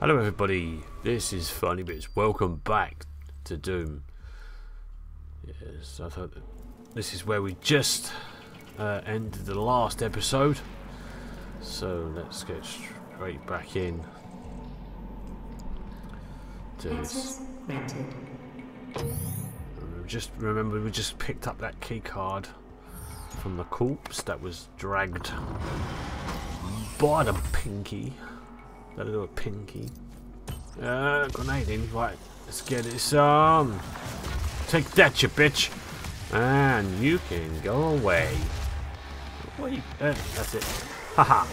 Hello everybody, this is Funny Bits. Welcome back to Doom. Yes, I thought this is where we just uh, ended the last episode. So let's get straight back in to this. Just remember, we just picked up that key card from the corpse that was dragged by the pinky. That little pinky. Uh, grenade in. Right, let's get this on. Take that, you bitch. And you can go away. You, uh, that's it. Haha.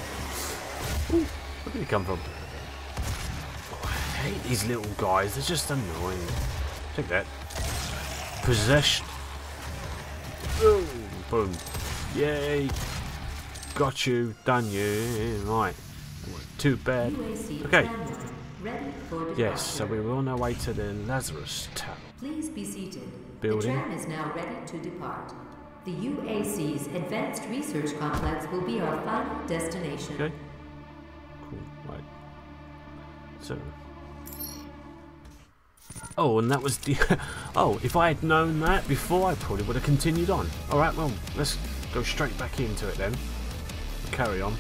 Where did he come from? Oh, I hate these little guys. They're just annoying. Take that. Possession. Boom. Boom. Yay. Got you. Done you. Right. Too bad. Okay. standard. Ready for departure. Yes, so we were on our way to the Lazarus Tower. Please be seated. Building. The tram is now ready to depart. The UAC's Advanced Research Complex will be our final destination. Okay. Cool. Right. So. Oh, and that was the. oh, if I had known that before, I probably would have continued on. All right. Well, let's go straight back into it then. Carry on.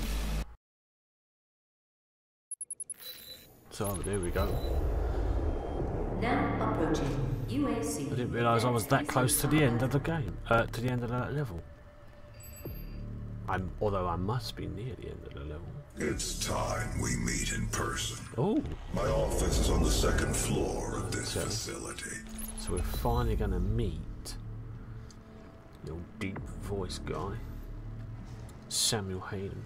So there we go. Now approaching UAC. I didn't realise I was that close to the end of the game. Uh, to the end of that level. I'm, although I must be near the end of the level. It's time we meet in person. Oh, My office is on the second floor of this Okay. facility. so we're finally gonna meet the old deep voice guy, Samuel Hayden.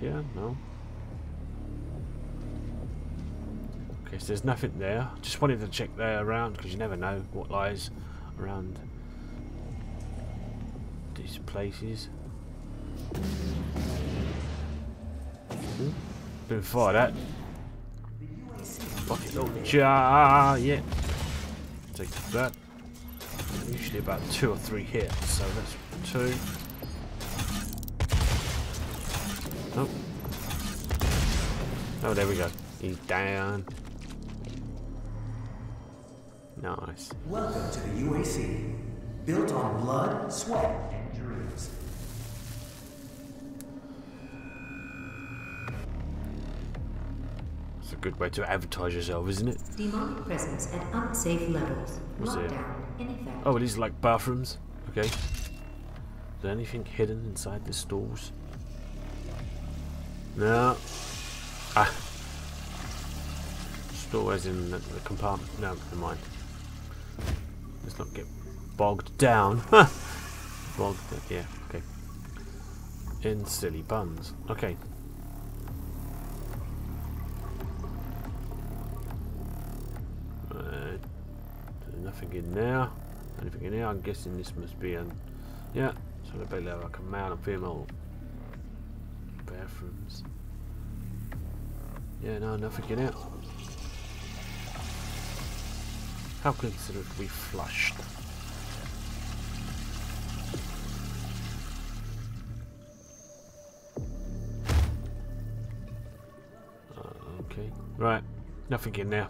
Here? No. Okay, so there's nothing there. Just wanted to check there around because you never know what lies around these places. Ooh, been fired at. Rocket launcher, yeah. Take that. Usually about two or three hits, so that's two. Oh. Oh, there we go. He's down. Nice. Welcome to the UAC, built on blood, sweat, and dreams. It's a good way to advertise yourself, isn't it? Demonic presence at unsafe levels. What's it? Lockdown in effect. Oh, these are like bathrooms. Okay. Is there anything hidden inside the stalls? No. Ah. Store as in the, the compartment. No, never mind. Let's not get bogged down. bogged. Yeah. Okay. In silly buns. Okay. Right. Nothing in there. Anything in here? I'm guessing this must be an. Yeah, so it'll be like a male and female bathrooms. Yeah, no, nothing in here. How considered we flushed? Uh, okay, right, nothing in there.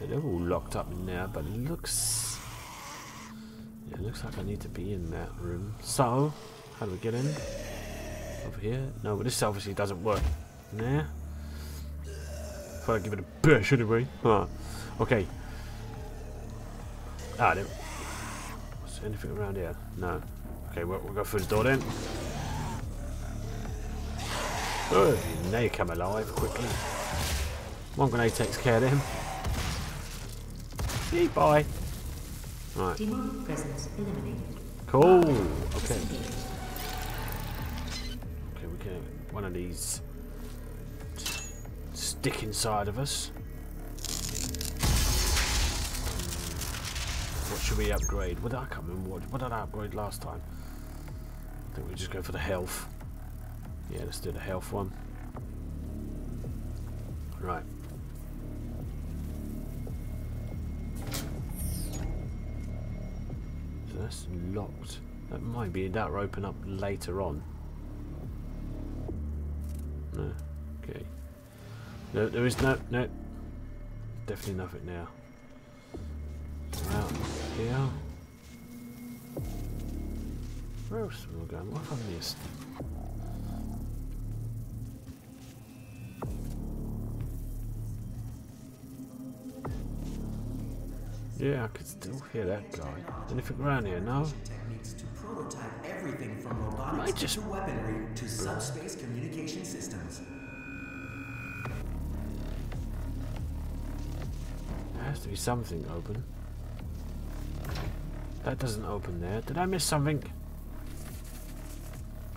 They're all locked up in there, but it looks... Looks like I need to be in that room. So, how do we get in? Over here? No, but this obviously doesn't work. There? Thought I'd give it a push anyway. Huh. Okay. Ah, there. Is there anything around here? No. Okay, we'll, we'll go through the door then. Oh, now you come alive quickly. One grenade takes care of him. See, bye. Right, Demonic presence eliminated. cool. Okay, okay, we can one of these stick inside of us. Hmm. What should we upgrade? What did I come in? What, what did I upgrade last time? I think we just go for the health. Yeah, let's do the health one. Right. That's locked. That might be that will open up later on. No. Okay. No, there is no no. Definitely nothing now. Out here. Where else am I going? What have I missed? Yeah, I could still hear that guy. Anything around here? No? Techniques to prototype everything from robotics just- to weaponry to subspace communication systems. There has to be something open. That doesn't open there. Did I miss something?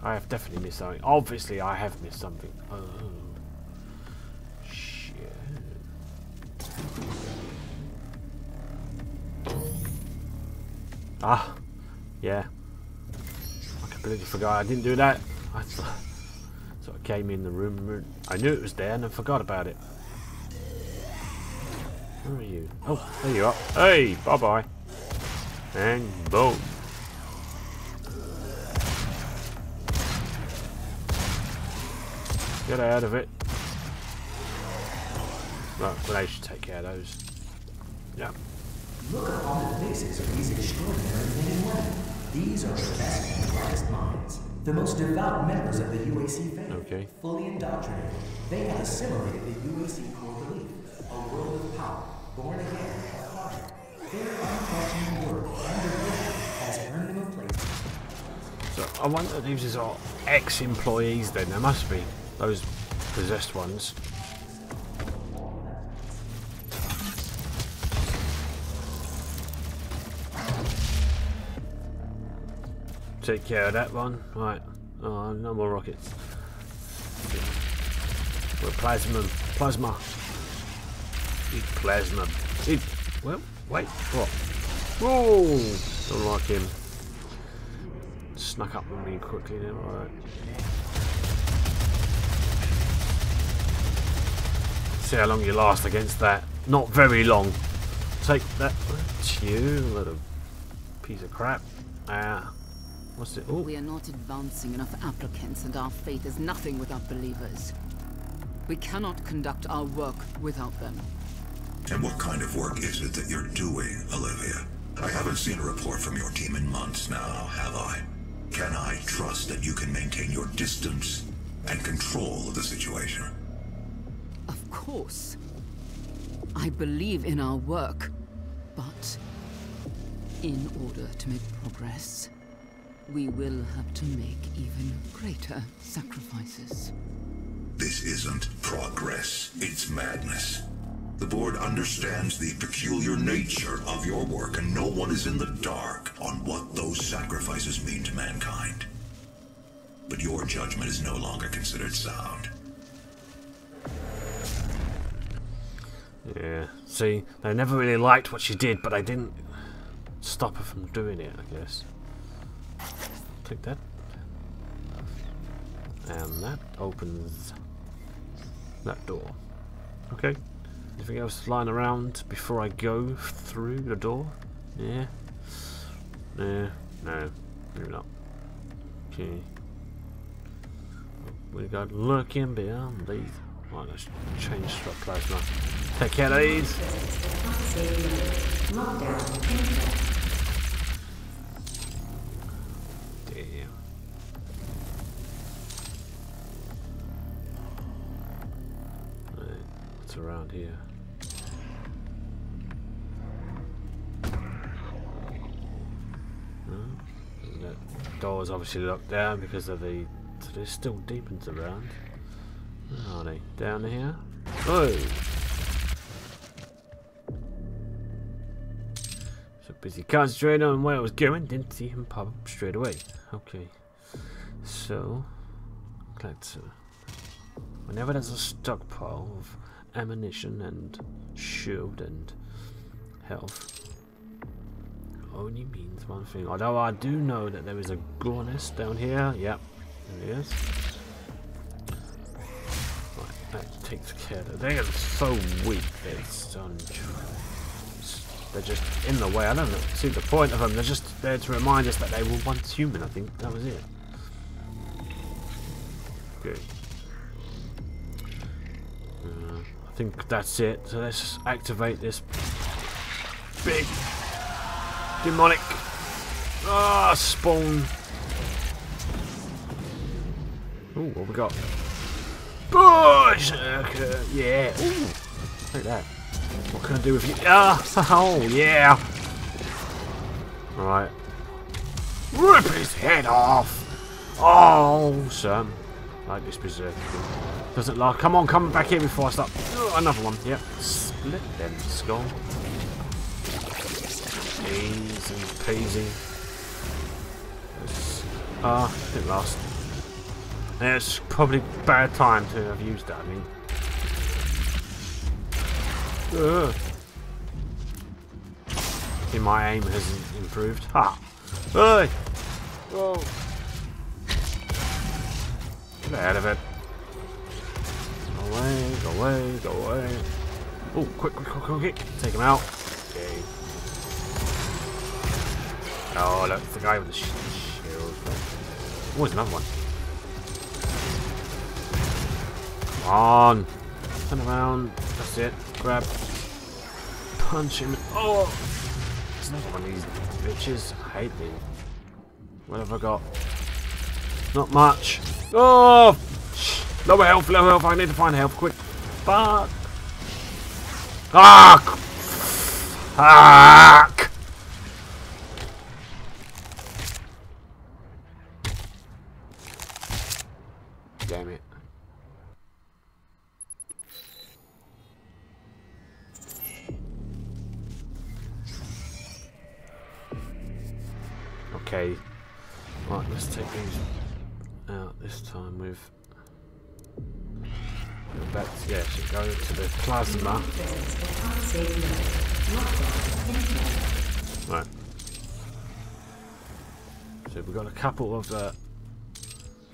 I have definitely missed something. Obviously, I have missed something. Oh. Yeah. I completely forgot I didn't do that. I sort of came in the room. I knew it was there and I forgot about it. Where are you? Oh, there you are. Hey, bye bye. And boom. Get out of it. Right, well, they should take care of those. Yeah. Look upon the faces of these extraordinary men. These are the best and brightest minds. The most devout members of the UAC faith. Okay. Fully indoctrinated. They have assimilated the UAC core belief. A world of power, born again of project. Their unquestioning word and devotion has earned them a place. So I wonder if these are ex-employees then. There must be. Those possessed ones. Take care of that one. Right. Oh, no more rockets. Well, plasma. Plasma. Eat plasma. Eat. Well, wait. What? Whoa! Don't like him. Snuck up on me quickly there. Alright. See how long you last against that. Not very long. Take that. That's you, little piece of crap. Ah. What's it? Oh, We are not advancing enough applicants, and our faith is nothing without believers. We cannot conduct our work without them. And what kind of work is it that you're doing, Olivia? I haven't seen a report from your team in months now, have I? Can I trust that you can maintain your distance and control of the situation? Of course. I believe in our work, but in order to make progress, we will have to make even greater sacrifices. This isn't progress, it's madness. The board understands the peculiar nature of your work, and no one is in the dark on what those sacrifices mean to mankind. But your judgment is no longer considered sound. yeah. See, they never really liked what she did, but they didn't stop her from doing it, I guess. Take that. And that opens that door. Okay. Anything else lying around before I go through the door? Yeah. Yeah. No. Maybe not. Okay. We got looking beyond these. Right, let's change to plasma. Take care of around here? No? That door is obviously locked down because of the. So there's still demons around. Where are they? Down here? Oh! So busy concentrating on where I was going, didn't see him pop up straight away. Okay. So, let's. Uh, whenever there's a stockpile of ammunition and shield and health, only means one thing. Although I do know that there is a gore nest down here. Yep, there it is. Right, that takes care of it. They are so weak. It's they're just in the way. I don't see the point of them. They're just there to remind us that they were once human. I think that was it. Okay. Think that's it. So let's activate this big demonic ah spawn. Ooh, what we got? Bush! Yeah. Ooh, at that. What can I do with you? Ah, oh, yeah. Right. Rip his head off. Oh, son. Like this berserker. Doesn't like. Come on, come back here before I start. Oh, another one. Yep. Split them skull. Easy peasy. Ah, uh, didn't last. Yeah, it's probably bad time to have used that. I mean. Ugh. See, my aim hasn't improved. Ha! Hey! Whoa! Get out of it. Go away, go away, go away. Oh, quick, quick, quick, quick. Take him out. Okay. Oh, look, it's the guy with the sh shield. Oh, there's another one. Come on. Turn around. That's it. Grab. Punch him. Oh! There's another one of these bitches. I hate me. What have I got? Not much. Oh! Lower health, lower health. I need to find health quick. Fuck. Ah! Fuck! Damn it. Okay. Right, let's take these out this time with back yeah, should go to the plasma. Right. So we've got a couple of uh,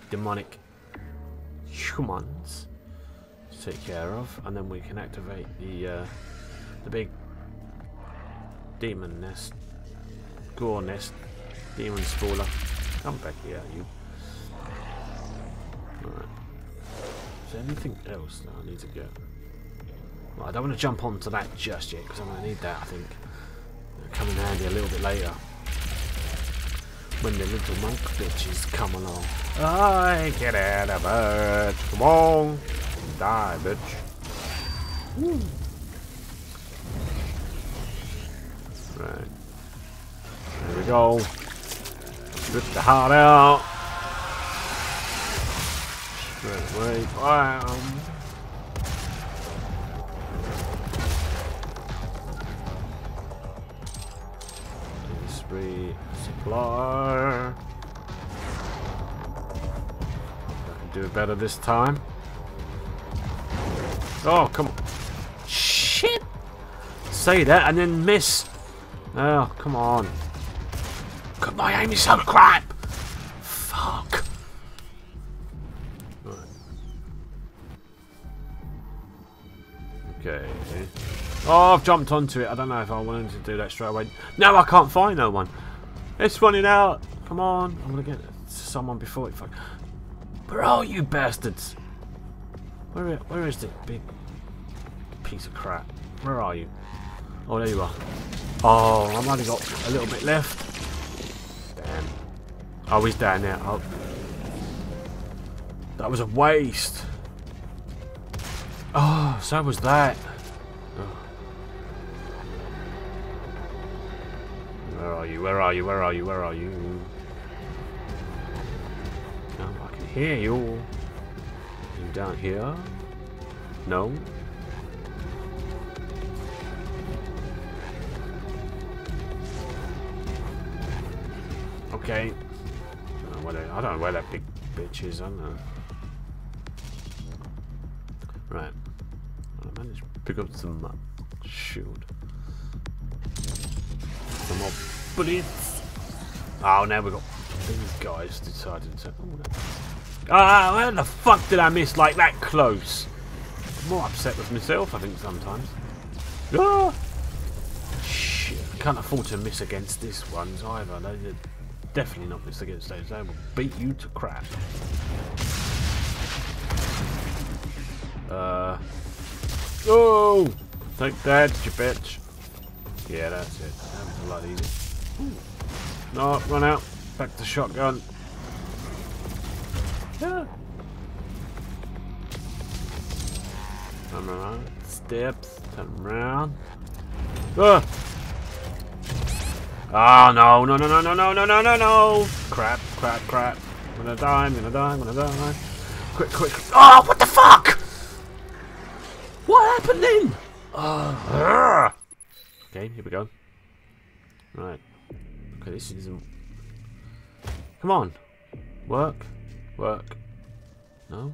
demonic humans to take care of, and then we can activate the uh, the big demon nest, gore nest, demon spawner. Come back here, you. There anything else that I need to get? Well, I don't want to jump onto that just yet because I'm going to need that. I think It'll come in handy a little bit later when the little monk bitches come along. I get out of it. Come on, die, bitch. Woo. Right. There we go. Rip the heart out. Away. Bam. Um, Spree supply. I can do it better this time. Oh, come on. Shit! Say that and then miss. Oh, come on. God, my aim is so crap! Oh, I've jumped onto it. I don't know if I wanted to do that straight away. No, I can't find no one. It's running out. Come on. I'm going to get someone before it. Where are you bastards? Where, where is the big piece of crap? Where are you? Oh, there you are. Oh, I've only got a little bit left. Damn. Oh, he's down there. Oh. That was a waste. Oh, so was that. Are you? Where are you? Where are you? Where are you? I can hear you. Anything down here? No. Okay. I don't know where, they, don't know where that big bitch is. I don't know. Right. I managed to pick up some uh, shield. Some more bullets. Oh, now we got these guys decided to. Oh. Ah, where the fuck did I miss like that close? I'm more upset with myself, I think, sometimes. Ah! Shit, I can't afford to miss against these ones either. They're definitely not miss against those. They will beat you to crap. Uh. Oh! Take that, you bitch. Yeah, that's it. That was a lot easier. No, run out. Back to shotgun. Yeah. Turn around. Steps. Turn around. Ah! Oh no, no, no, no, no, no, no, no, no, no! Crap, crap, crap. I'm gonna die, I'm gonna die, I'm gonna die. Quick, quick. Oh, what the fuck? What happened then? Uh, okay, here we go. Right. Okay, this isn't. Come on. Work. Work. No?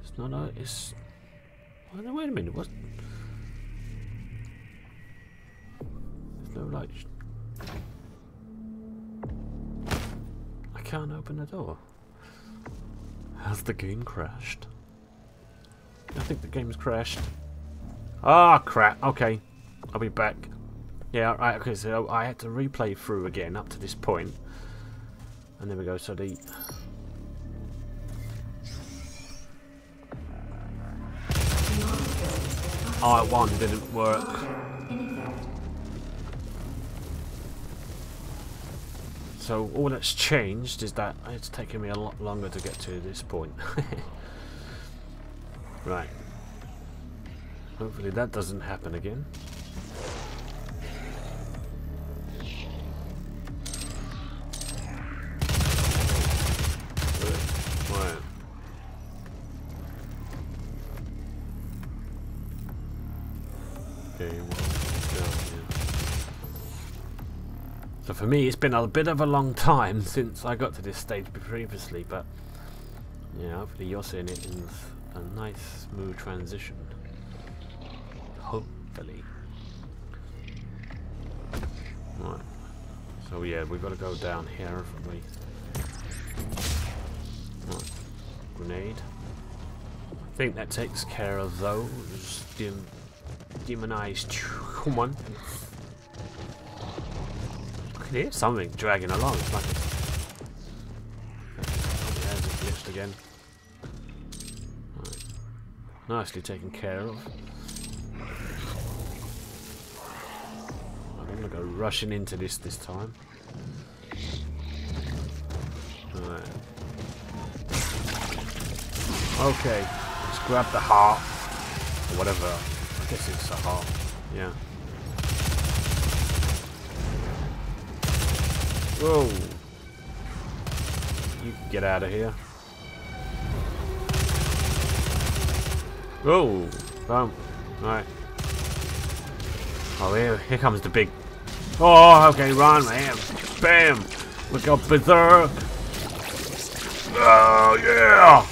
It's not a. It's. Wait a minute. What? There's no light. I can't open the door. Has the game crashed? I think the game's crashed. Ah, oh, crap. Okay. I'll be back. Yeah, right, okay, so I had to replay through again up to this point. And there we go, so the... R1 didn't work. So all that's changed is that it's taken me a lot longer to get to this point. right. Hopefully that doesn't happen again. For me, it's been a bit of a long time since I got to this stage previously, but yeah, hopefully you're seeing it in a nice, smooth transition. Hopefully. Right. So yeah, we've got to go down here, haven't we? Right. Grenade. I think that takes care of those dem demonized. Come hear something dragging along. It's like. There's glitched again. Right. Nicely taken care of. I'm gonna go rushing into this this time. Right. Okay, let's grab the heart. Or whatever. I guess it's a heart. Yeah. Whoa. You get out of here. Whoa. Boom. Alright. Oh, here, here comes the big... Oh, okay, run, man. Bam. Look up berserk. Oh, yeah.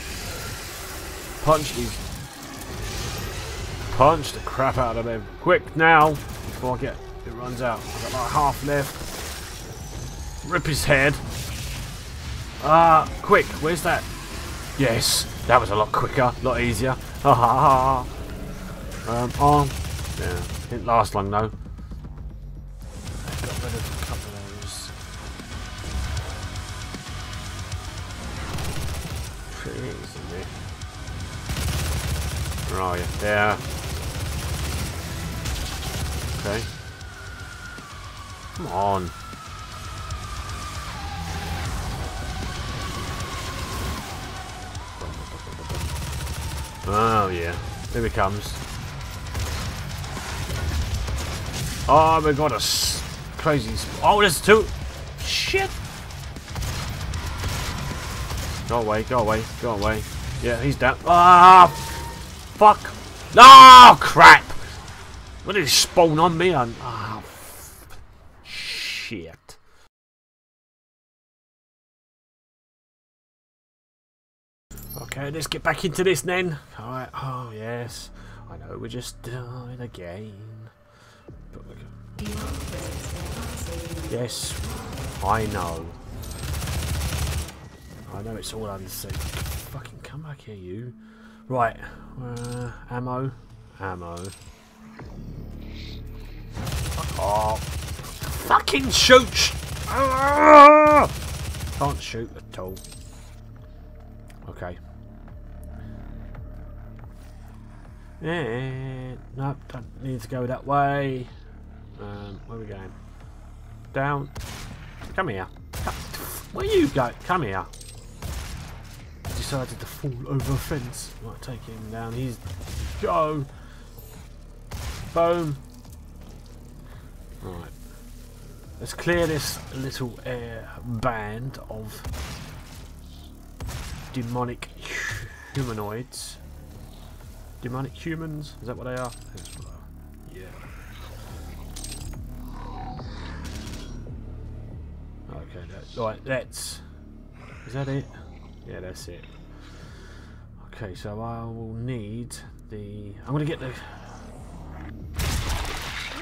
Punch these. Punch the crap out of him. Quick, now. Before I get... It runs out. I've got like half left. Rip his head. Ah, uh, quick. Where's that? Yes. That was a lot quicker. A lot easier. Ha ha ha. Um, arm. Yeah. Didn't last long though. Got Where are you? There. Okay. Come on. Oh yeah. Here he comes. Oh my god, a crazy... Oh, there's two! Shit! Go away, go away, go away. Yeah, he's down. Ah, fuck. No, crap. What did he spawn on me? On ah, shit. Okay, let's get back into this then. Alright, oh yes. I know we just died again. Yes, I know. I know it's all unsafe. Fucking come back here, you. Right, uh, ammo, ammo. Oh, fucking shoot! Ah! Can't shoot at all. Okay. Yeah, nope, don't need to go that way. Um, where are we going? Down. Come here. Where you go? Come here. Decided to fall over a fence. Might take him down. He's go. Boom. Right. Let's clear this little air band of demonic humanoids. Demonic humans? Is that what they are? Yeah. Okay, that, right, that's... Is that it? Yeah, that's it. Okay, so I will need the... I'm to get the...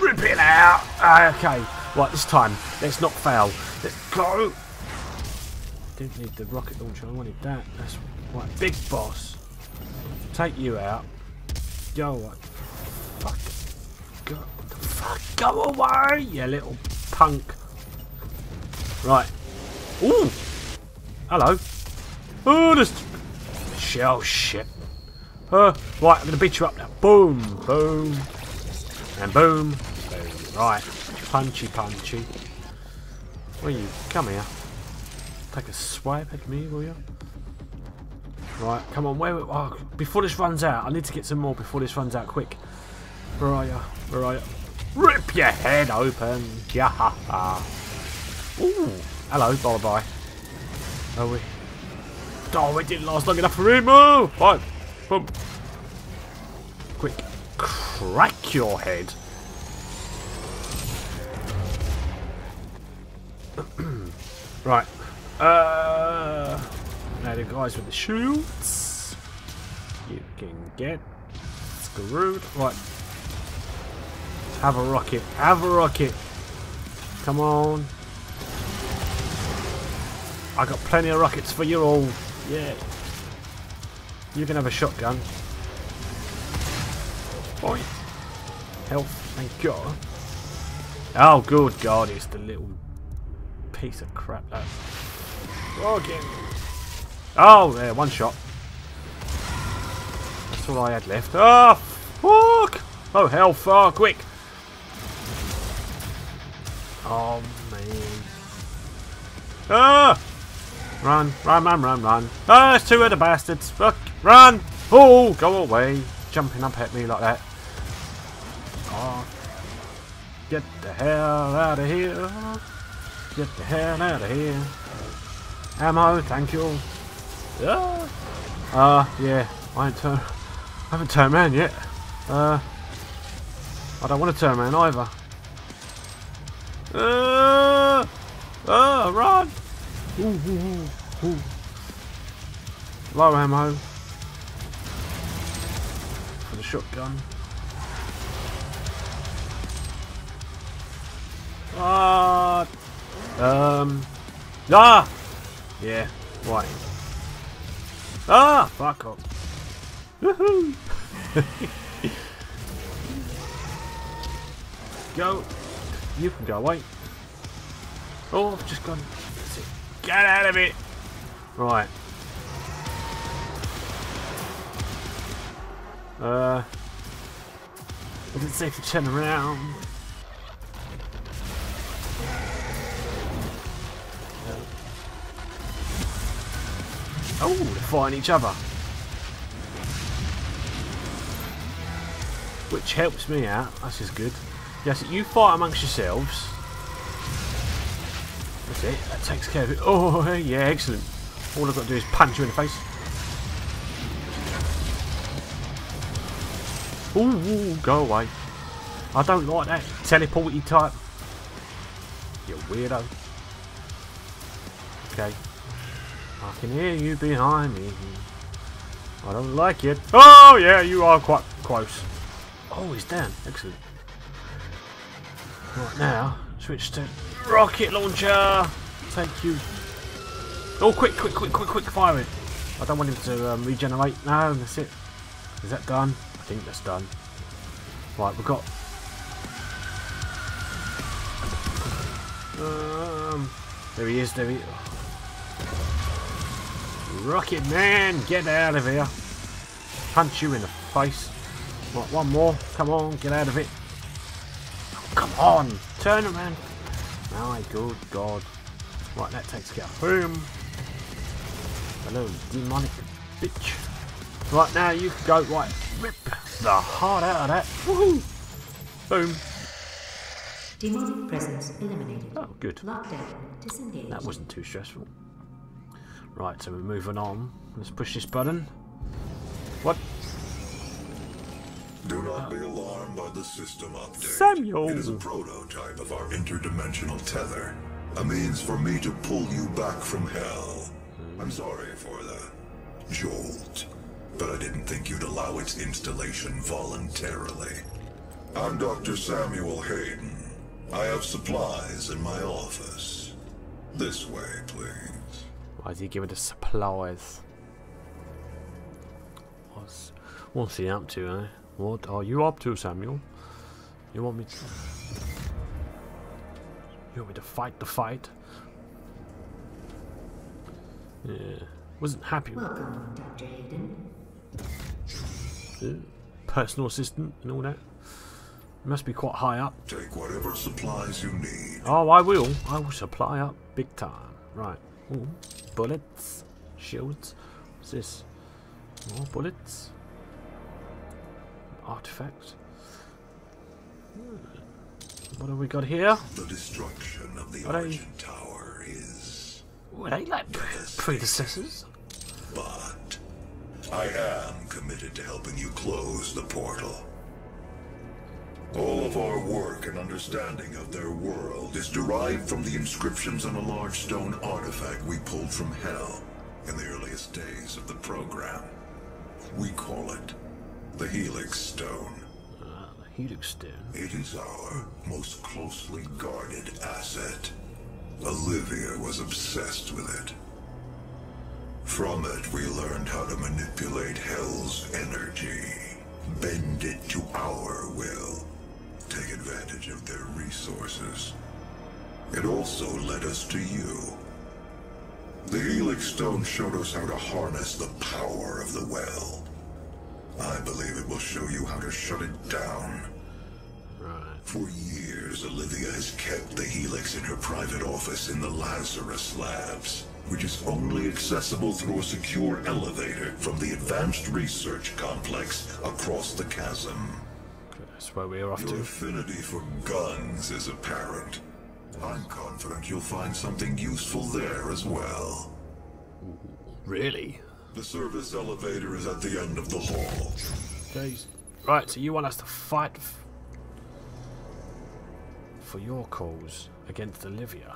Rip it out! Ah, okay, right, this time, let's not fail. Let's go! Didn't need the rocket launcher, I wanted that. That's right, big boss. Take you out. Go away. Fuck. Go. Fuck. Go away, you little punk. Right. Ooh. Hello. Oh, this. Shell shit. Uh, right, I'm to beat you up now. Boom. Boom. And boom. Boom. Right. Punchy, punchy. Where you? Come here. Take a swipe at me, will you? Right, come on, where, oh, before this runs out, I need to get some more before this runs out, quick. Where are you? Where are you? Rip your head open! Yeah ha! Ooh, hello, bye bye. Oh, we. Oh, it didn't last long enough for him! Oh! Boom! Quick, crack your head! right. Uh. Now the guys with the shields, you can get screwed. Right. Have a rocket. Have a rocket. Come on. I got plenty of rockets for you all. Yeah. You can have a shotgun. Boy. Health, thank God. Oh, good God, it's the little piece of crap that. Oh, rocket. Oh, there, one shot. That's all I had left. Oh, fuck! Oh, hell, far, quick! Oh, man. Ah! Run, run, run, run, run. Ah, it's two of the bastards. Fuck, run! Oh, go away. Jumping up at me like that. Oh. Get the hell out of here. Get the hell out of here. Ammo, thank you. Yeah. Uh, yeah. I ain't turn. I haven't turned man yet. Uh, I don't want to turn man either. Uh, uh, run! Ooh, ooh, ooh. Low ammo for the shotgun. Ah, um, ah, yeah, right. Ah! Fuck off. Woohoo! go. You can go away. Oh, I've just gone. Get out of it! Right. Uh. Is it safe to turn around? Oh, they're fighting each other. Which helps me out. That's just good. Yes, you fight amongst yourselves. That's it. That takes care of it. Oh, yeah, excellent. All I've got to do is punch you in the face. Ooh, go away. I don't like that teleporty type. You weirdo. Okay. I can hear you behind me. I don't like it. Oh, yeah, you are quite close. Oh, he's down. Excellent. Right now, switch to rocket launcher. Thank you. Oh, quick, quick, quick, quick, quick, fire it. I don't want him to um, regenerate. No, that's it. Is that done? I think that's done. Right, we've got... Um, there he is, there he Rocket Man, get out of here. Punch you in the face. Right, one more. Come on, get out of it. Come on, turn around. My good God. Right, that takes care of him. Hello, demonic bitch. Right, now you can go, right, rip the heart out of that. Woohoo! Boom. Demonic presence eliminated. Oh, good. Lockdown disengaged. That wasn't too stressful. Right, so we're moving on. Let's push this button. What? Do not be alarmed by the system update. Samuel! It is a prototype of our interdimensional tether. A means for me to pull you back from hell. I'm sorry for the jolt, but I didn't think you'd allow its installation voluntarily. I'm Dr. Samuel Hayden. I have supplies in my office. This way, please. Why is he giving us supplies? What's, what's he up to, eh? What are you up to, Samuel? You want me to... You want me to fight the fight? Yeah. Wasn't happy with Welcome, Dr. Hayden. the personal assistant and all that. Must be quite high up. Take whatever supplies you need. Oh, I will. I will supply up big time. Right. Ooh. Bullets. Shields. What's this? More bullets. Artifacts. Hmm. What have we got here? The destruction of the Are they- Origin Tower is Were they like predecessors? But I am committed to helping you close the portal. All of our work and understanding of their world is derived from the inscriptions on a large stone artifact we pulled from Hell in the earliest days of the program. We call it the Helix Stone. Ah, the Helix Stone. It is our most closely guarded asset. Olivia was obsessed with it. From it, we learned how to manipulate Hell's energy, bend it to our will, take advantage of their resources. It also led us to you. The Helix Stone showed us how to harness the power of the well. I believe it will show you how to shut it down. Right. For years, Olivia has kept the Helix in her private office in the Lazarus Labs, which is only accessible through a secure elevator from the Advanced Research Complex across the chasm. That's where we're off Your to. affinity for guns is apparent. I'm confident you'll find something useful there as well. Really? The service elevator is at the end of the hall. Okay. Right, so you want us to fight f- for your cause against Olivia?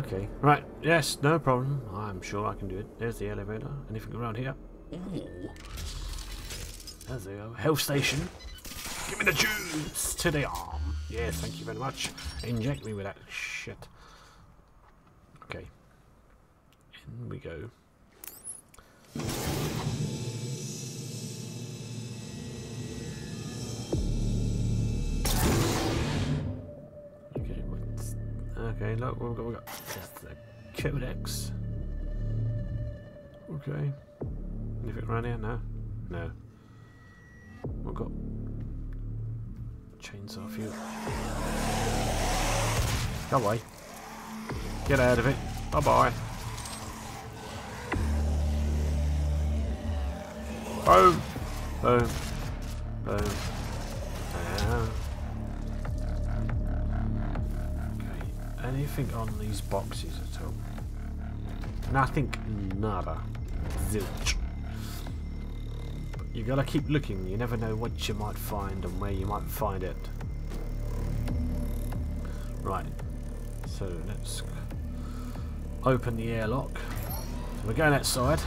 Okay. Right. Yes. No problem. I'm sure I can do it. There's the elevator. Anything around here? Ooh. There's the uh, health station. Give me the juice to the arm. Yes. Thank you very much. Inject me with that shit. Okay. In we go. Okay, what's... Okay, look, we've got, we've got that's the codex. Okay. Anything around here? No? No. We've got chainsaw fuel. Go away. Get out of it. Bye bye. Boom. Boom. Boom. Anything on these boxes at all? Nothing. Nada. zilch. You gotta keep looking. You never know what you might find and where you might find it. Right. So let's open the airlock. So we're going outside.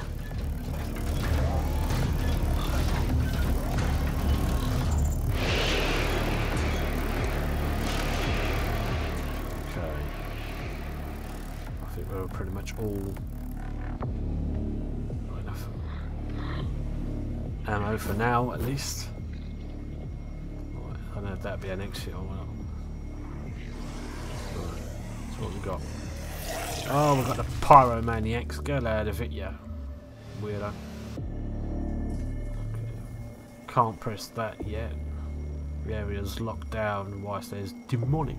Okay. I think we're pretty much all ammo for now, at least. Right, I don't know if that'd be an exit or not. Right, what we got? Oh, we've got the pyromaniacs. Get out of it, yeah. Weirdo. Okay. Can't press that yet. The area's locked down whilst there's demonic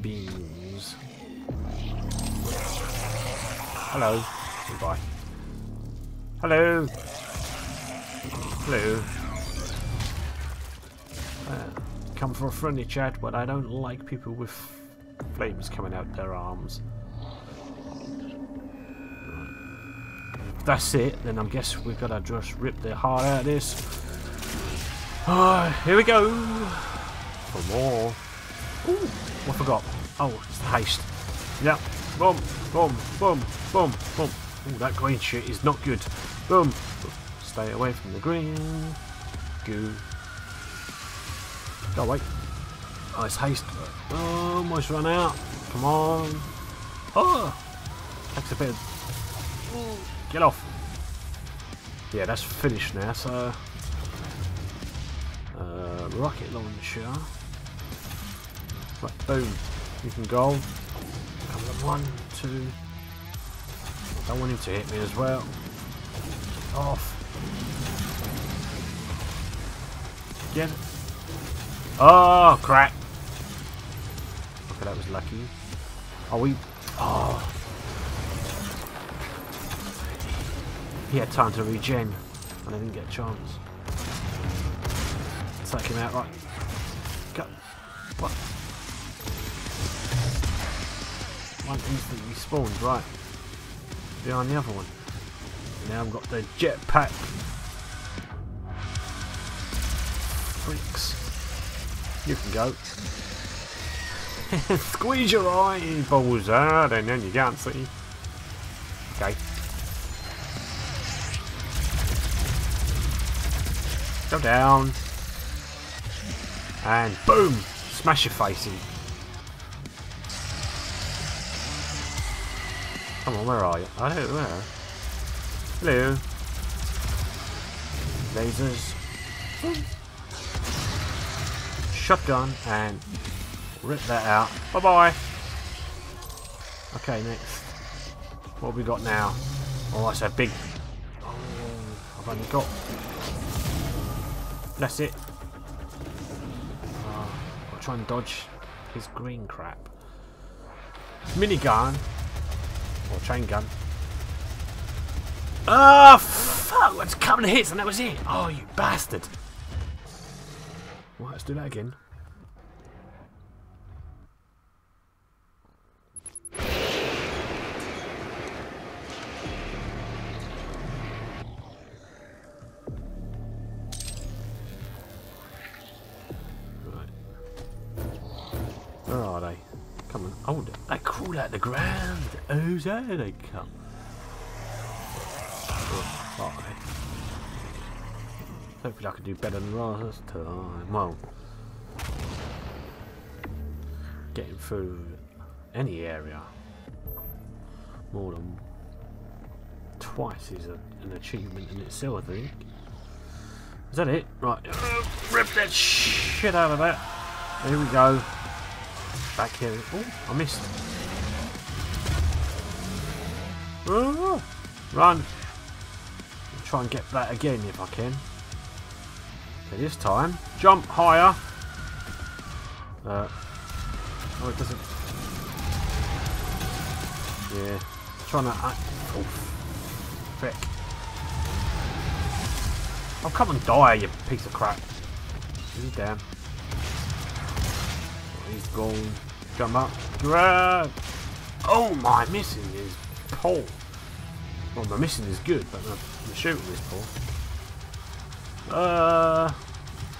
beings. Hello. Goodbye. Hello. Hello. Uh, come for a friendly chat, but I don't like people with flames coming out their arms. If that's it, then I guess we've got to just rip the heart out of this. Ah, here we go. For more. Ooh, I forgot. Oh, it's the haste. Yeah. Boom, boom, boom, boom, boom. Ooh, that green shit is not good. Boom. Stay away from the green. Goo. Go away. Oh, it's haste. Oh, almost run out. Come on. Oh! Takes a bit. Get off. Yeah, that's finished now, so... Uh, rocket launcher. Right, boom. You can go. One, two... I don't want him to hit me as well. Off. Get. Oh, crap. Okay, that was lucky. Are we... Oh. He had time to regen, and I didn't get a chance. Take him out, right. Go. What? One instantly spawned, right. Behind the other one. Now I've got the jetpack. Freaks. You can go. Squeeze your eyeballs out ah, and then you can't see. Okay. Go down. And boom! Smash your face in. Come on, where are you? I don't know where. Hello. Lasers. Shotgun and rip that out. Bye bye. Okay, next. What have we got now? Oh, that's a big. Oh, I've only got. That's it. Oh, I'll try and dodge his green crap. Minigun. Or chain gun. Ah, oh, fuck! Let's couple of hits and that was it. Oh, you bastard. Well, let's do that again. Where are they? Come on. Oh, they crawl out the ground. Oh, there they come. Oh? Hopefully I can do better than last time. Well, getting through any area more than twice is a, an achievement in itself, I think. Is that it? Right. Rip that shit out of that. Here we go. Back here. Oh, I missed. Run. Try and get that again if I can. This time, jump higher. Uh, oh, it doesn't. Yeah, trying to. Uh, oh, frick. Oh, come and die, you piece of crap. He's down. Oh, he's gone. Jump up. Grab. Oh my, missing is pole. Well, my missing is good, but my, my shooting is poor. Uh,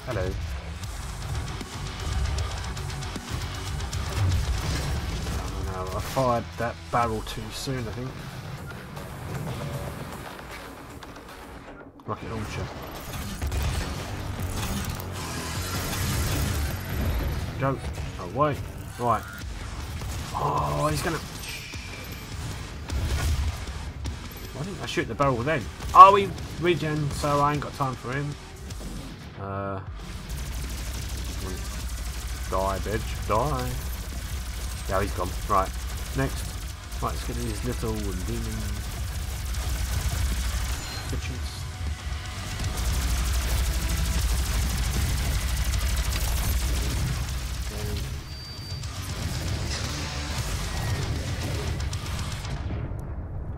hello. I fired that barrel too soon, I think. Rocket launcher. Go. Away. Right. Oh, he's gonna... Why didn't I shoot the barrel then? Oh, he regen, so I ain't got time for him. Uh... Die, bitch. Die. Yeah, he's gone. Right. Next. Right, let's get these little demon bitches.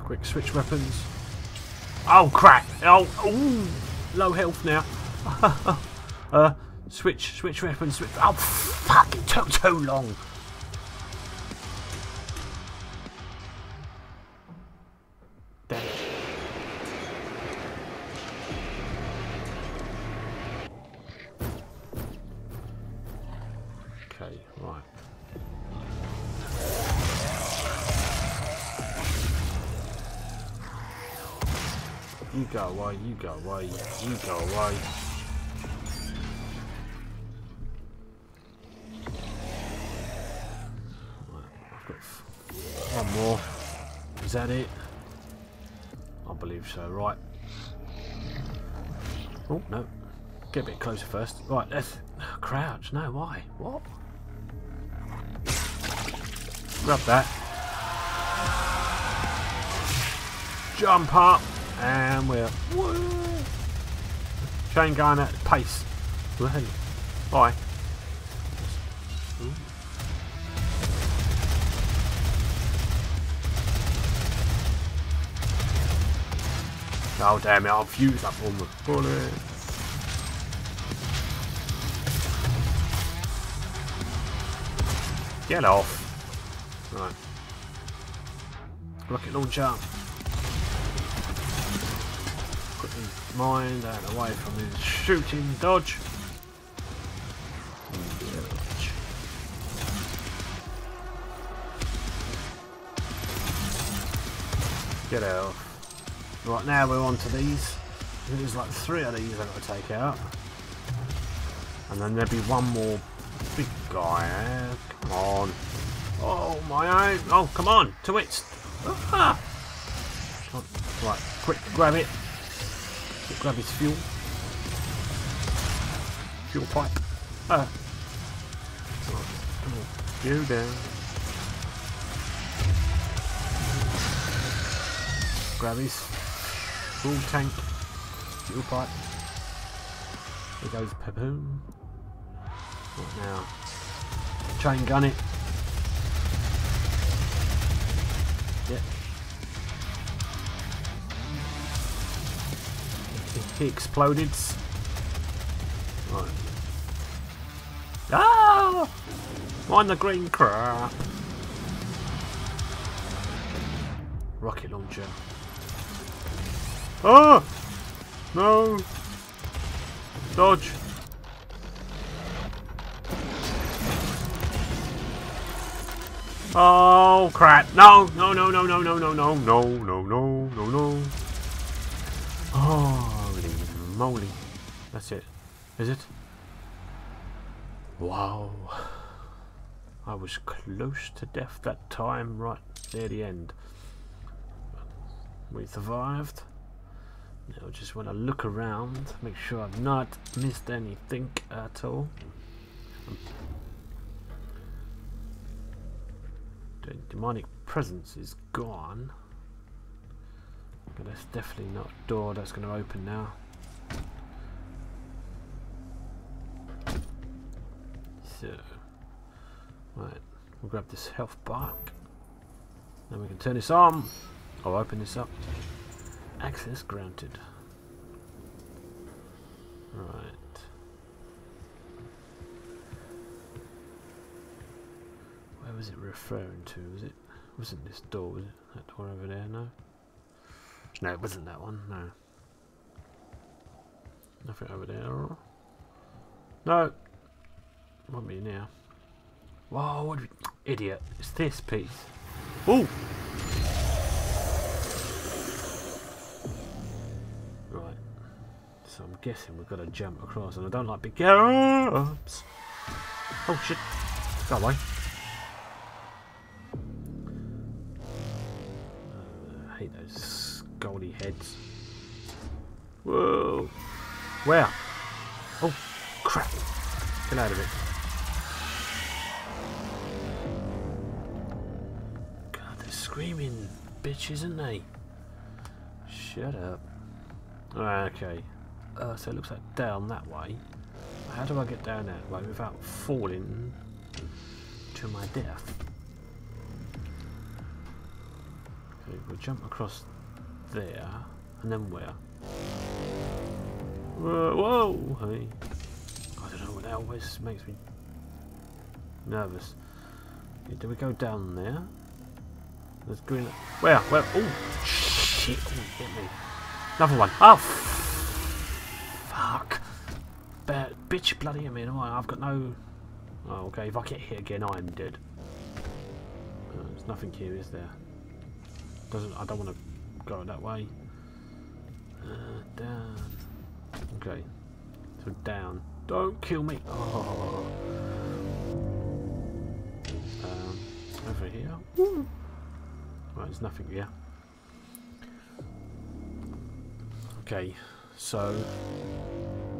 Quick switch weapons. Oh crap! Oh, ooh, low health now. uh, switch, switch weapons. Switch. Oh fuck! It took too long. You go away, you go away. One more. Is that it? I believe so, right. Oh, no. Get a bit closer first. Right, let's crouch. No, why? What? Grab that. Jump up. And we're woo, chain gun at pace. Woohoo. Bye. Oh damn it, I'll fuse up all the bullets. Get off. Right. Rocket launcher. Quickly mind out away from his shooting dodge. Get out. Right now we're on to these. There's like three of these I've got to take out. And then there'll be one more big guy. eh? Come on. Oh my own. Oh, come on. To it. Ah. Right, quick, grab it. Grab his fuel. Fuel pipe. Ah. You down. Grab his fuel tank. Fuel pipe. There goes Papoon. What now? Chain gun it. He exploded. Right. Ah! Mind the green crap. Rocket launcher. Oh! No! Dodge! Oh crap! No! No! No! No! No! No! No! No! No! No! No! No! Holy moly! That's it. Is it? Wow! I was close to death that time, right near the end. We survived. Now just want to look around, make sure I've not missed anything at all. The demonic presence is gone. But that's definitely not a door that's going to open now. So, right, we'll grab this health bark. Then we can turn this on. I'll open this up. Access granted. Right. Where was it referring to? Was it wasn't this door, was it? That door over there, no? No, it wasn't that one. No. Nothing over there. No. Won't be now. Whoa, what idiot. It's this piece. Ooh! Right. So I'm guessing we've got to jump across, and I don't like big gaps. Oh shit. Go away. Uh, I hate those goldy heads. Whoa! Where? Oh, crap. Get out of it. Screaming bitches, isn't they? Shut up. Okay. Uh, so it looks like down that way. How do I get down that way without falling to my death? Okay, we'll jump across there, and then where? Whoa, whoa! Hey. I don't know, that always makes me nervous. Okay, do we go down there? There's green. Where? Where? Oh, shit! Oh, hit me. Another one. Oh, fuck! Bitch, bloody hit me. No, I've got no. Oh, okay. If I get hit again, I'm dead. Uh, there's nothing here, is there? Doesn't. I don't want to go that way. Uh, down. Okay. So down. Don't kill me. Oh. Um, over here. Right, there's nothing here. Okay, so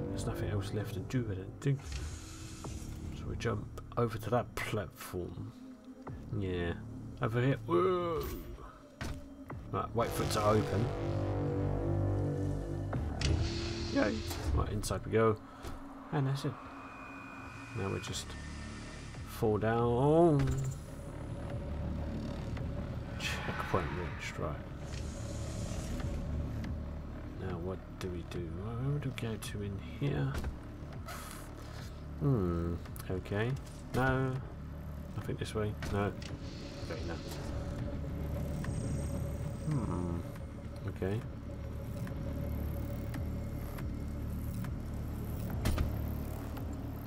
there's nothing else left to do, don't. So we jump over to that platform. Yeah, over here. Whoa. Right, wait for it to open. Yay! Right, inside we go. And that's it. Now we just fall down. Checkpoint reached, right. Now what do we do? Where do we go to in here? Hmm, okay. No. Nothing this way? No. Okay, no. Hmm. Okay.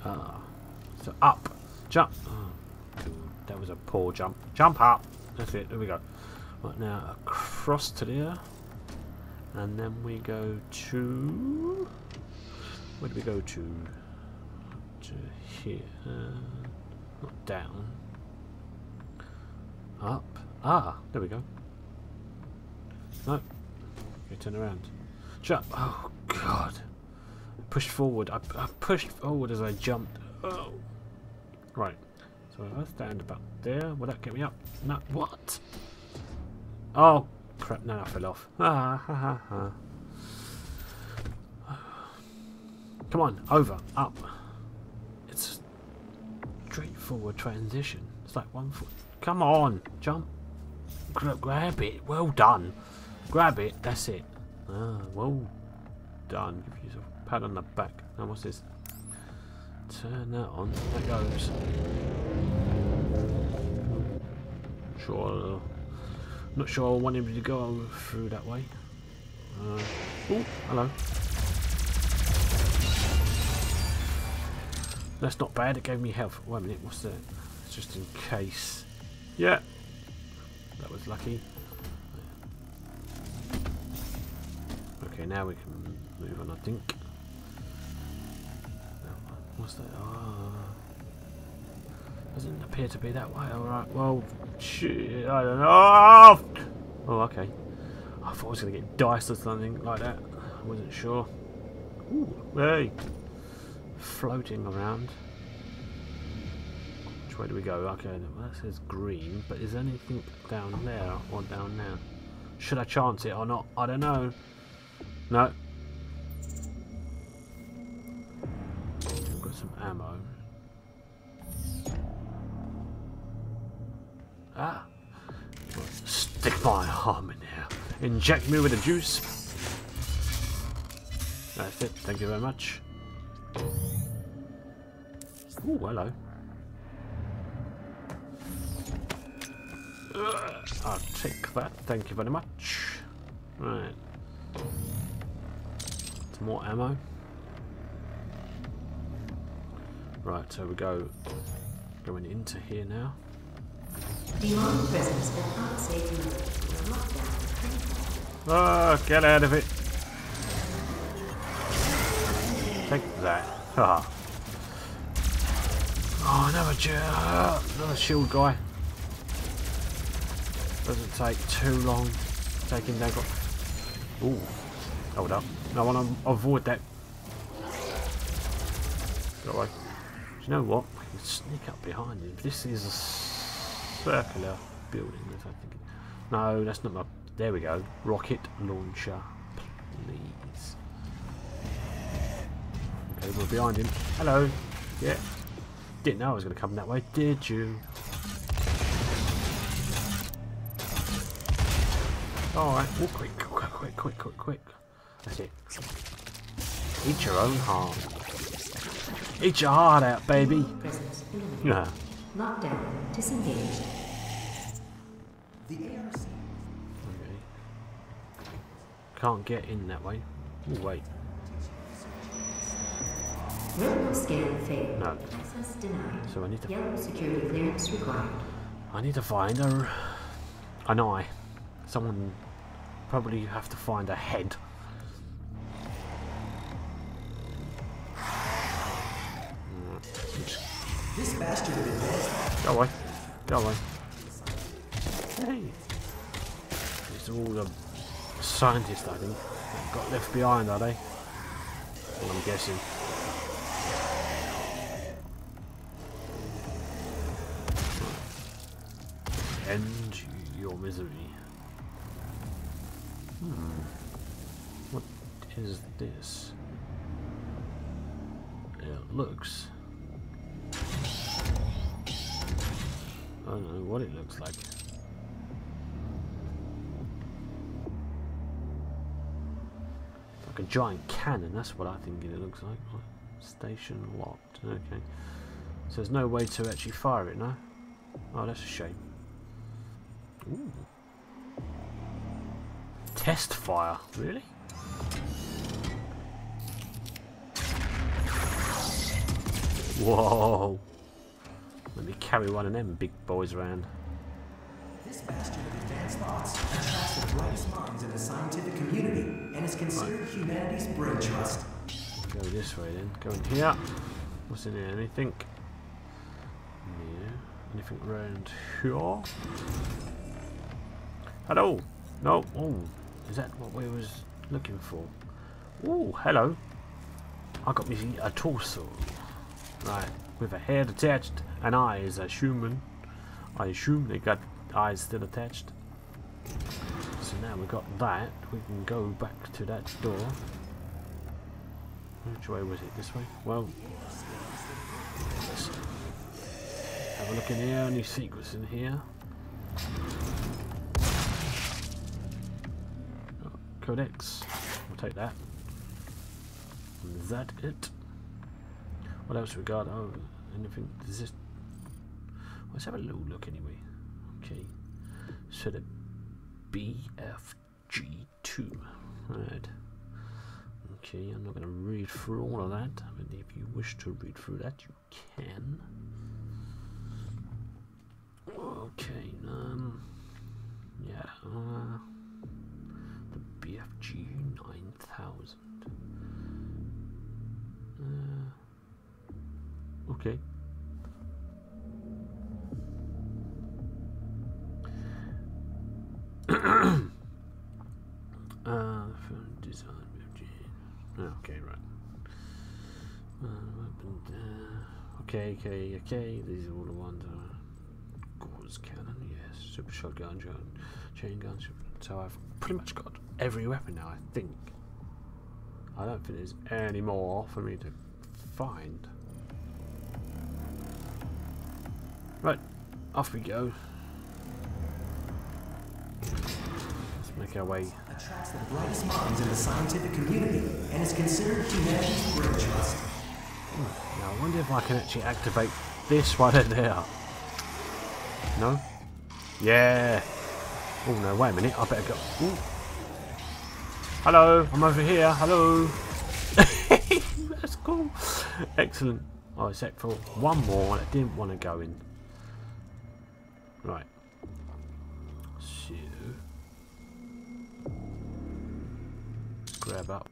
Ah. So up. Jump. Oh, that was a poor jump. Jump up. That's it. There we go. Right now across to there. And then we go to... Where do we go to? To here. Uh, not down. Up. Ah, there we go. No. Okay, turn around. Jump. Oh, God. Pushed forward. I, I pushed forward as I jumped. Oh. Right. So I stand about there, will that get me up? No. What? Oh, crap. No, I fell off. Ah. Come on. Over. Up. It's a straightforward transition. It's like one foot. Come on. Jump. Gra grab it. Well done. Grab it. That's it. Ah, well done. Give yourself a pat on the back. Now what's this? Turn that on. That goes. Sure. Not sure I want him to go through that way. Uh, oh, hello. That's not bad. It gave me health. Wait a minute. What's that? It's just in case. Yeah. That was lucky. Okay, now we can move on, I think. What's that? Oh. Doesn't appear to be that way. Alright, well, shit, I don't know. Oh, okay. I thought I was going to get diced or something like that. I wasn't sure. Ooh, hey. Floating around. Which way do we go? Okay, that says green, but is anything down there or down there? Should I chance it or not? I don't know. No. Got some ammo. Ah. Stick my arm in here. Inject me with the juice. That's it. Thank you very much. Ooh, hello. Uh, I'll take that. Thank you very much. Right. Some more ammo. Right, so we go going into here now. Demonic presence at unsafe. Lockdown. Oh, get out of it. Take that. Oh, another, j- uh, another shield guy. Doesn't take too long. Taking down. Ooh. Hold up. I want to avoid that. Go away. Do you know what? I can sneak up behind him. This is a circular building. If I think. No, that's not my. There we go. Rocket launcher, please. Okay, we're behind him. Hello. Yeah. Didn't know I was going to come that way, did you? Alright, oh, quick, quick, quick, quick, quick, quick. That's it. Eat your own heart. Eat your heart out, baby. Presence. Yeah. Lockdown. Disengaged. The ARC Okay. Can't get in that way. Oh, wait. Robo scan failed. No. Access denied. So I need to Yellow security clearance required. I need to find a an eye. Someone probably have to find a head. This bastard of advanced Go away. Go away. Hey. These are all the scientists, I think, that got left behind, are they? Well, I'm guessing. End your misery. Hmm. What is this? It looks I don't know what it looks like. Like a giant cannon, that's what I think it looks like. Station locked, okay. So there's no way to actually fire it, no? Oh, that's a shame. Ooh. Test fire, really? Whoa. Let me carry one of them big boys around. This bastard of advanced thoughts attracts the brightest minds in the scientific community and is considered humanity's brain trust. Go this way then. Go in here. What's in here? Anything? Yeah. Anything around here? Hello. No. Oh, is that what we was looking for? Oh, hello. I got me a torso. Right, with a head attached and eyes. I assume. I assume they got eyes still attached. So now we got that. We can go back to that door. Which way was it? This way? Well, have a look in here. Any secrets in here? Codex. We'll take that. Is that it? What else we got? Oh, anything? Is this? Let's have a little look anyway. Okay. So the BFG2. Right. Okay, I'm not going to read through all of that, but if you wish to read through that, you can. Okay, um, yeah, uh, the BFG 9000. Okay. uh, Okay, right. Uh, uh, okay, okay, okay. These are all the ones. Uh, Gauss cannon, yes. Super shotgun, gun, chain gun. So I've pretty much got every weapon now. I think. I don't think there's any more for me to find. Right, off we go. Let's make our way. Attracts the brightest minds in the scientific community and is considered humanity's brain trust. Hmm, now I wonder if I can actually activate this right in there. No? Yeah. Oh no, wait a minute. I better go. Ooh. Hello, I'm over here. Hello. That's cool. Excellent. Oh, except for one more that didn't want to go in. Right. So, grab up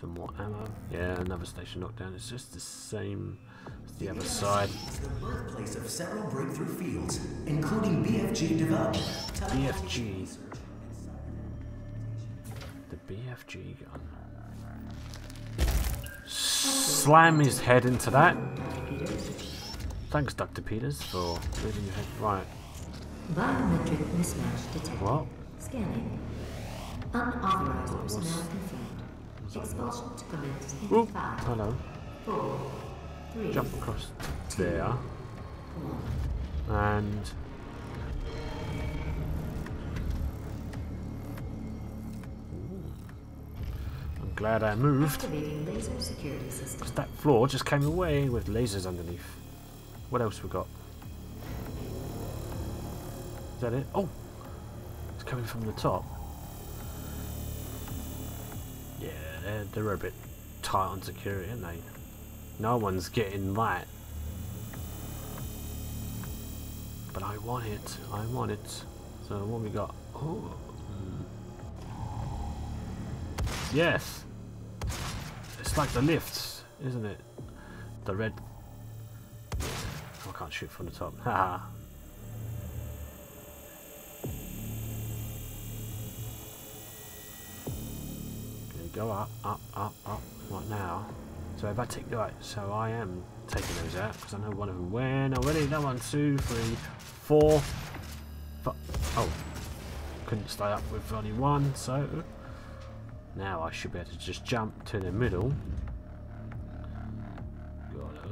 some more ammo. Yeah, another station knockdown. It's just the same as the other side. The birthplace of several breakthrough fields, including BFG development. BFG. The BFG gun. Slam his head into that. Thanks, Dr. Peters, for moving your head. Right. Biometric mismatch detected. What? Scanning. Unauthorized personnel confirmed. Expulsion to commence in Ooh, five, hello. four, three, Jump across there. And. I'm glad I moved. activating laser security system. Because that floor just came away with lasers underneath. What else we got? Is that it? Oh! It's coming from the top. Yeah, they're, they're a bit tight on security, aren't they? No one's getting that. But I want it. I want it. So what we got? Oh. Yes. It's like the lifts, isn't it? The red. I can't shoot from the top. Haha. Go up, up, up, up. Right now. So if I take right, so I am taking those out because I know one of them went already. That one, two, three, four. But oh, couldn't stay up with only one. So now I should be able to just jump to the middle.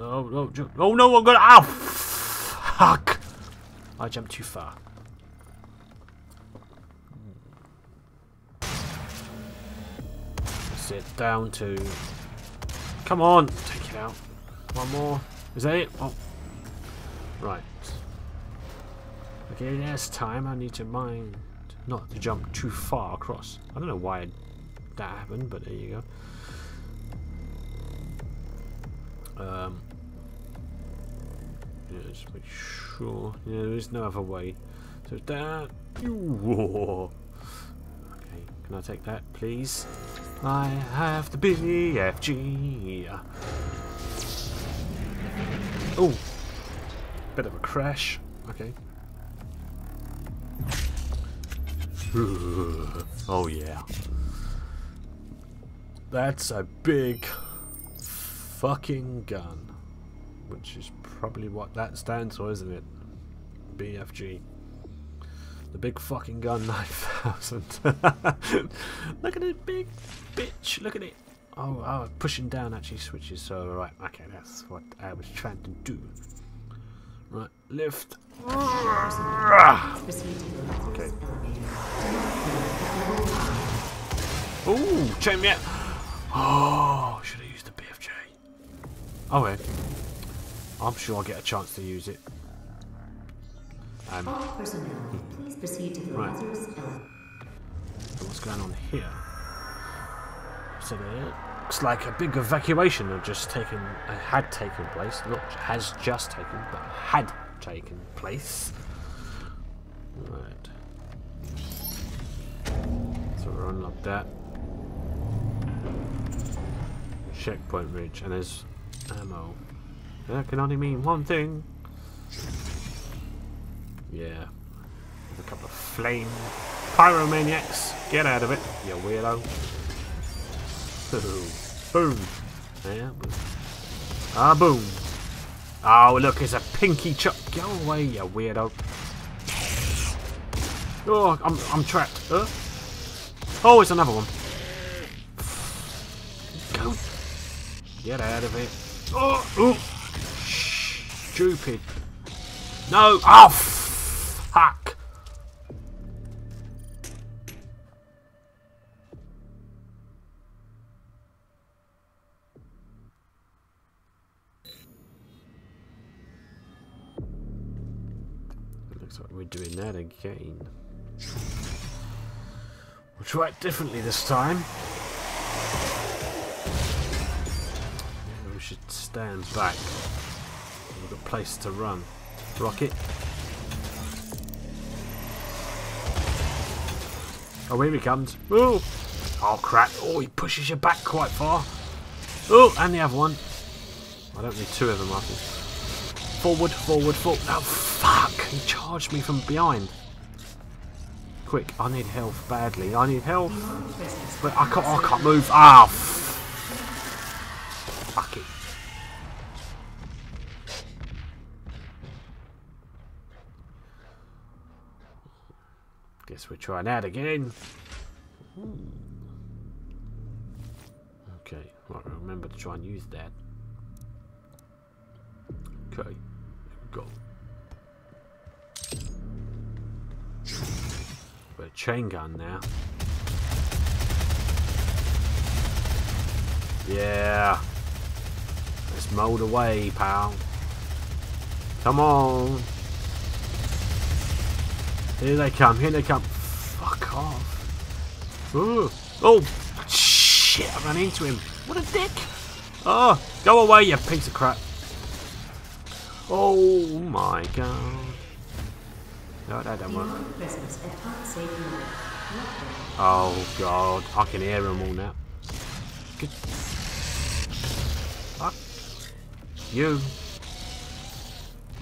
Oh no! ju- Oh no! I'm gonna. Ah, Ow! Fuck! I jumped too far. Sit down to. Come on! Take it out. One more. Is that it? Oh. Right. Okay, next time I need to mind not to jump too far across. I don't know why that happened, but there you go. Um, yeah, just make sure. Yeah, there is no other way. So that. Whoa. Okay, can I take that, please? I have the BFG. Oh, bit of a crash. Okay. Oh yeah. That's a big fucking gun. Which is probably what that stands for, isn't it? BFG. The big fucking gun 9000. Look at it, big bitch. Look at it. Oh, oh, pushing down actually switches. So, right, okay, that's what I was trying to do. Right, lift. Okay. Ooh, chain me out. Oh, should have used the BFG. Oh, well. I'm sure I'll get a chance to use it. Um, All personnel, please proceed to the Right. Lazarus so what's going on here? So there looks like a big evacuation had just taken, uh, had taken place. Not has just taken, but had taken place. Right. So we're unlocked that. Checkpoint ridge, and there's ammo. That can only mean one thing. Yeah. There's a couple of flame pyromaniacs. Get out of it, you weirdo. boom. Yeah. boom. Ah, boom. Oh, look, it's a pinky chop. Go away, you weirdo. Oh, I'm, I'm trapped. Huh? Oh, it's another one. Go. Get out of it. Oh, ooh. Stupid. No. Oh, try it differently this time. We should stand back. We've got a place to run. Rocket. Oh, here he comes. Oh! Oh, crap. Oh, he pushes you back quite far. Oh, and the other one. I don't need two of them, I think. Forward, forward, forward. Oh, fuck! He charged me from behind. Quick, I need health badly. I need health. But I can't, I can't move. Ah, oh, fuck it. Guess we're trying that again. Okay, right, remember to try and use that. Okay, go. A chain gun now. Yeah. Let's mold away, pal. Come on. Here they come, here they come. Fuck off. Ooh. Oh, shit, I ran into him. What a dick. Oh, go away, you piece of crap. Oh my god. No, that don't work. Oh, oh god, I can hear them all now. Good. Fuck. You.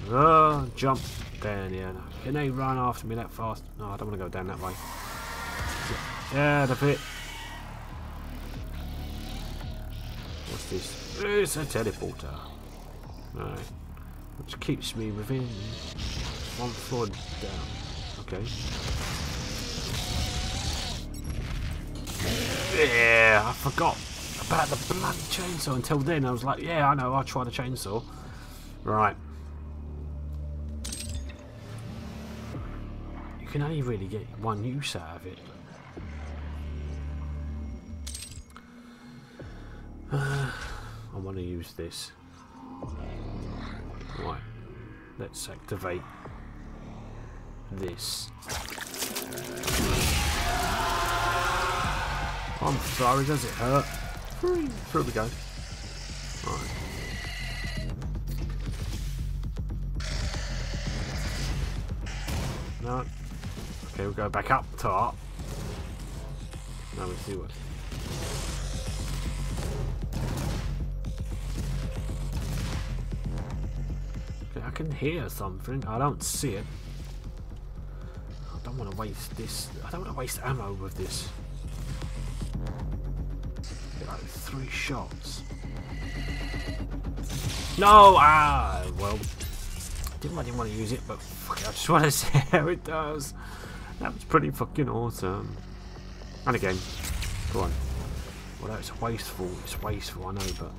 Oh, jump down here. Can they run after me that fast? No, I don't want to go down that way. Yeah, the bit. What's this? It's a teleporter. Right. Which keeps me within one floor down. Okay. Yeah, I forgot about the bloody chainsaw. Until then, I was like, yeah, I know, I'll try the chainsaw. Right. You can only really get one use out of it. Uh, I want to use this. Right. Let's activate this. I'm sorry, does it hurt? Through we go. No. Okay, we'll go back up top. Now we see what. Okay, I can hear something. I don't see it. I don't want to waste this. I don't want to waste ammo with this. Like three shots. No! Ah! Well, didn't really want to use it, but fuck it, I just want to see how it does. That was pretty fucking awesome. And again, go on. Well, it's wasteful. It's wasteful, I know, but.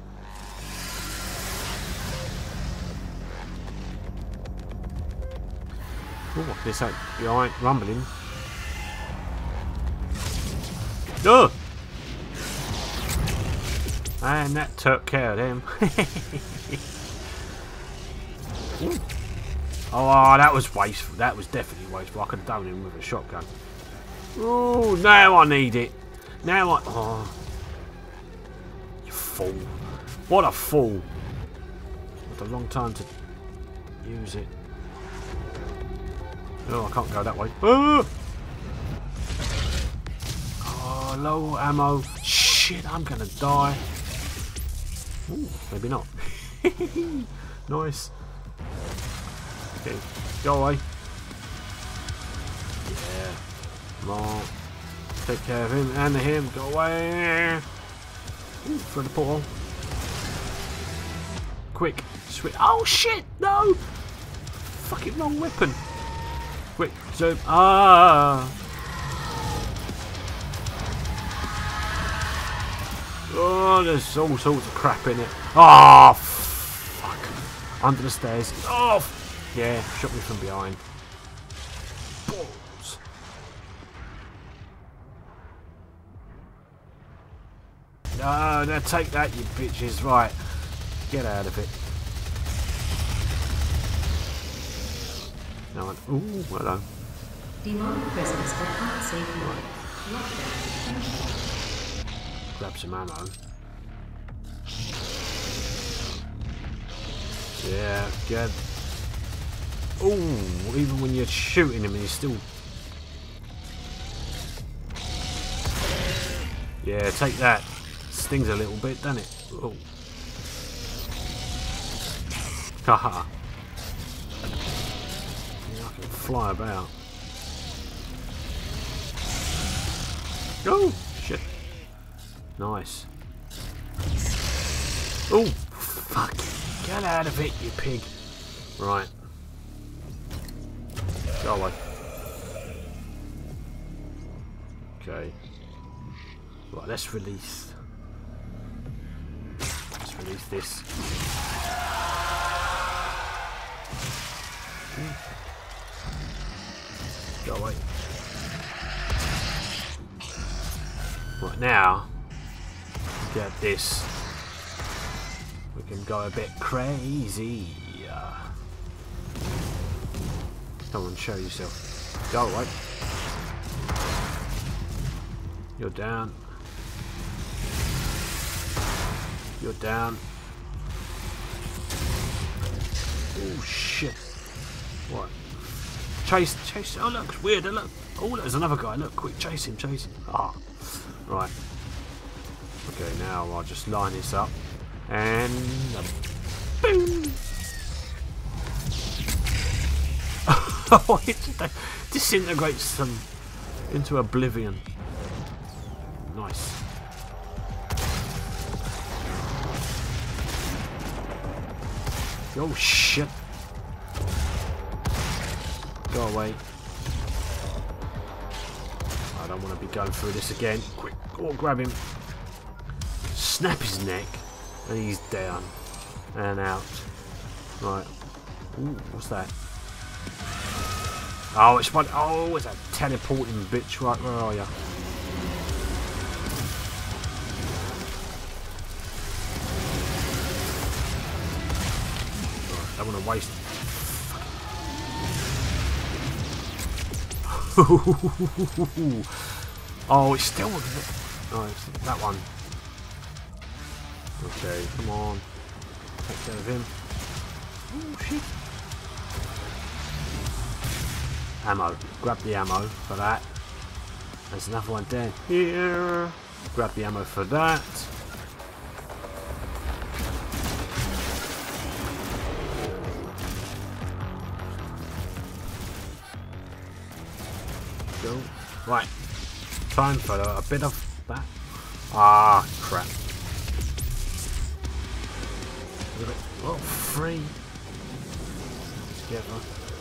Oh, this out behind rumbling. No! And that took care of him. oh, that was wasteful. That was definitely wasteful. I could have done him with a shotgun. Oh, now I need it. Now I... Oh. You fool. What a fool. What a long time to use it. Oh, I can't go that way. Oh, oh low ammo. Shit, I'm to die. Ooh, maybe not. nice. Okay, go away. Yeah. Come on. Take care of him and him. Go away. Ooh, through the portal. Quick. Switch. Oh shit! No! Fucking wrong weapon. Quick. Zoom. Ah! Oh, there's all sorts of crap in it. Oh, fuck. Under the stairs. Oh, yeah, shot me from behind. Balls. No, now take that, you bitches. Right, get out of it. No one. Ooh, hello. Demonic presence at unsafe mode. Grab some ammo. Yeah, good. Ooh, even when you're shooting him, he's still. Yeah, take that. Stings a little bit, doesn't it? Oh. Haha. fly about. Oh, shit. Nice. Oh, fuck. Get out of it, you pig. Right. Go away. Okay. Right, let's release. Let's release this. Go away. Right now, get this. We can go a bit crazy. Come on, show yourself. Go away. You're down. You're down. Oh shit. What? Chase, chase. Oh look, it's weird. Look. Oh, there's another guy. Look, quick, chase him, chase him. Ah. Right. Okay, now I'll just line this up. And... Boom! oh, it disintegrates them into oblivion. Nice. Oh shit. Go away. I don't want to be going through this again. Quick, go grab him. Snap his neck. And he's down. And out. Right. Ooh, what's that? Oh, it's one. Oh, it's a teleporting bitch. Right, where are you? Don't want to waste. oh, it's still. Oh, it's that one. Okay, come on. Take care of him. Oh, shit. Ammo. Grab the ammo for that. There's another one down here. Grab the ammo for that. Right. Time for a bit of that. Ah, crap. Oh, free. Together.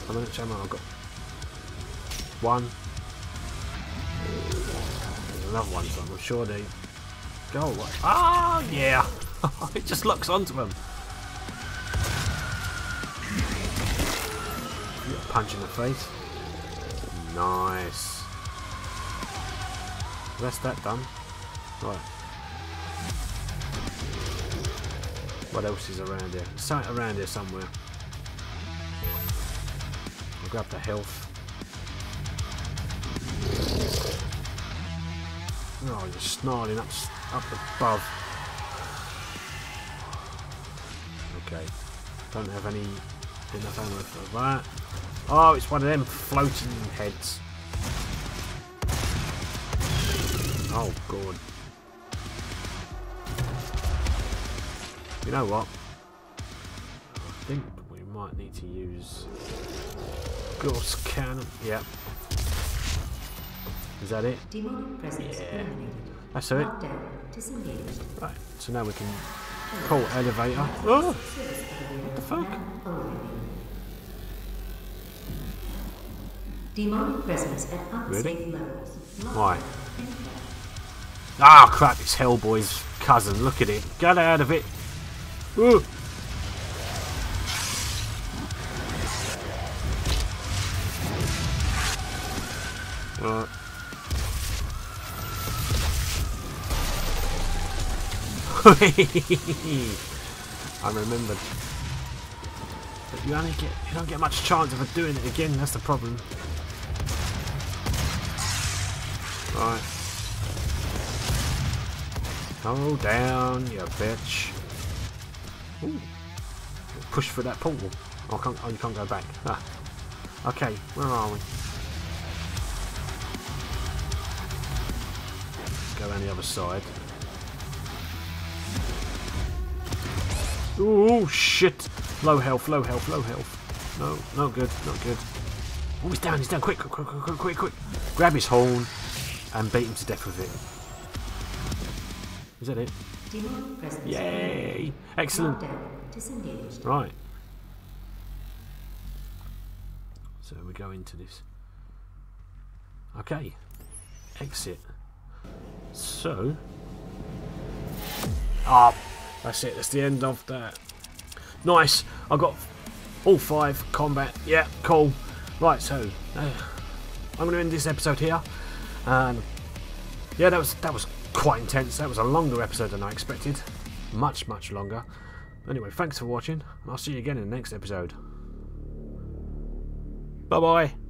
How much ammo I've got? One. There's another one, so I'm sure they go. Ah, oh, yeah. it just locks onto him. Punch in the face. Nice. That's that done. Right. What else is around here? Something around here somewhere. I'll grab the health. Oh, you're snarling up, up above. Okay. Don't have any enough ammo for that. Oh, it's one of them floating heads. Oh, God. You know what? I think we might need to use Gauss cannon. Yep. Is that it? Demonic presence Yeah. That's it. Right. So now we can call elevator. Oh, what the fuck? Demonic presence at unsafe Really? levels. Why? Ah, crap! It's Hellboy's cousin. Look at it. Get out of it. Ooh. I remembered. But you only get you don't get much chance of doing it again, that's the problem. Right. Oh, down, you bitch. Ooh. Push through that portal. Oh, can't, oh, you can't go back. Ah. Okay, where are we? Go around the other side. Oh shit! Low health, low health, low health. No, no good, not good. Oh, he's down, he's down. Quick, quick, quick, quick, quick, quick. Grab his horn and beat him to death with it. Is that it? Yay! Excellent. Right. So we go into this. Okay. Exit. So. Ah, that's it. That's the end of that. Nice. I got all five combat. Yeah, cool. Right, so uh, I'm going to end this episode here. Um, yeah, that was that was quite intense. That was a longer episode than I expected. Much, much longer. Anyway, thanks for watching, and I'll see you again in the next episode. Bye bye.